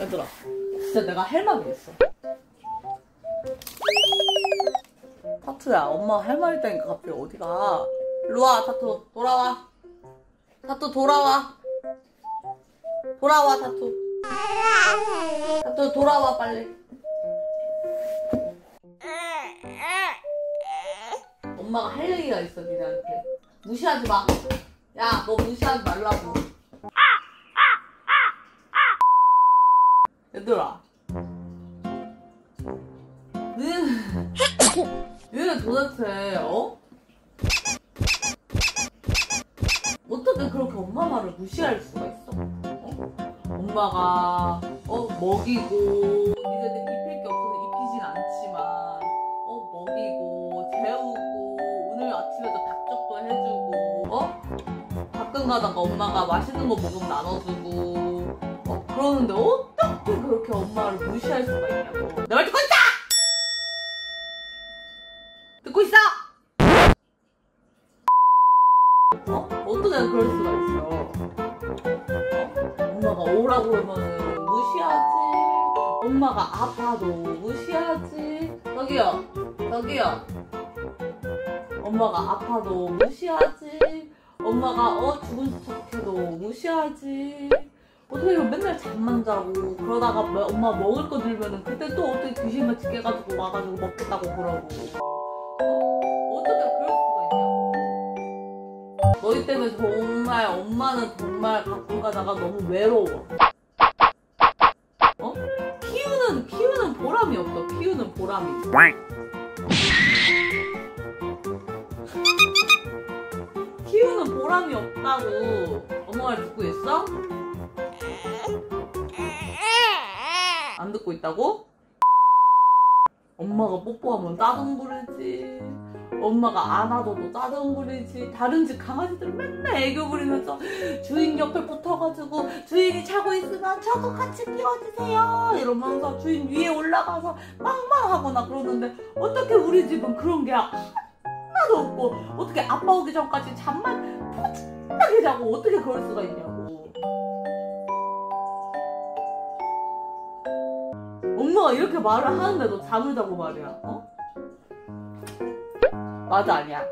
얘들아 진짜 내가 할 말이 있어. 타투야 엄마 할 말 있다니까 갑자기 어디가? 일로와 타투. 돌아와. 타투 돌아와. 돌아와 타투. 타투 돌아와 빨리. 엄마가 할 얘기가 있어 니네한테. 무시하지 마야 너 무시하지 말라고 얘들아 니는 니는 도대체 어? 어떻게 그렇게 엄마 말을 무시할 수가 있어? 어? 엄마가 어 먹이고 니네들 입힐 게 없어서 입히진 않지만 어 먹이고 재우고 오늘 아침에도 닭죽도 해주고 어 가끔 가다가 엄마가 맛있는 거 먹으면 나눠주고 어 그러는데 어 떻게 그렇게 엄마를 무시할 수가 있냐고 내말 듣고 있어! 듣고 있어! 어? 어떻게 그럴 수가 있어? 어? 엄마가 오라고 그러면 무시하지. 엄마가 아파도 무시하지. 저기요, 저기요. 엄마가 아파도 무시하지. 엄마가 어 죽은 척해도 무시하지. 어떻게 이거 맨날 잠만 자고 그러다가 뭐- 엄마 먹을 거 들면은 그때 또 어떻게 귀신같이 깨가지고 와가지고 먹겠다고 그러고. 어? 어떻게 그럴 수가 있냐고. 너희 때문에 정말 엄마는 정말 가끔 가다가 너무 외로워. 어? 키우는 키우는 보람이 없어. 키우는 보람이. 키우는 보람이 없다고. 엄마 말 듣고 있어? 안 듣고 있다고? 엄마가 뽀뽀하면 따등 부리지. 엄마가 안아줘도 짜증 부리지. 다른 집 강아지들은 맨날 애교 부리면서 주인 옆에 붙어가지고 주인이 자고 있으면 저도 같이 끼워주세요. 이러면서 주인 위에 올라가서 빵빵하거나 그러는데 어떻게 우리 집은 그런 게 하나도 없고 어떻게 아빠 오기 전까지 잠만 포진하게 자고 어떻게 그럴 수가 있냐고. 엄마가 이렇게 말을 하는데도 잠을 자고 말이야. 어? 맞아 아니야.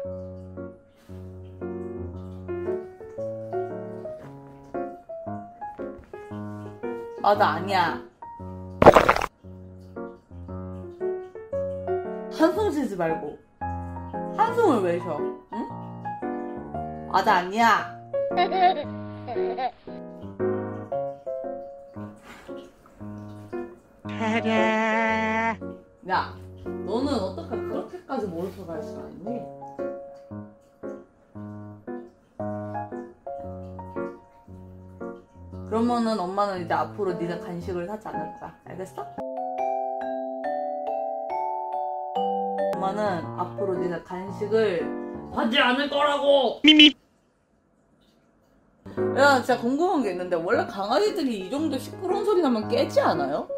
맞아 아니야. 한숨 쉬지 말고 한숨을 왜 쉬어? 응? 맞아 아니야. 야, 너는 어떻게 그렇게까지 머릿속에 할 수가 있니? 그러면은 엄마는 이제 앞으로 니네 간식을 사지 않을 거야. 알겠어? 엄마는 앞으로 니네 간식을 하지 않을 거라고! 야, 진짜 궁금한 게 있는데, 원래 강아지들이 이 정도 시끄러운 소리 나면 깨지 않아요?